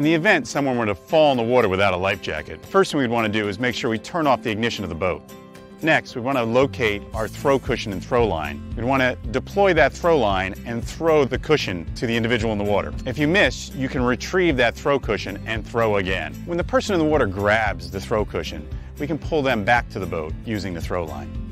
In the event someone were to fall in the water without a life jacket, first thing we'd want to do is make sure we turn off the ignition of the boat. Next, we want to locate our throw cushion and throw line. We want to deploy that throw line and throw the cushion to the individual in the water. If you miss, you can retrieve that throw cushion and throw again. When the person in the water grabs the throw cushion, we can pull them back to the boat using the throw line.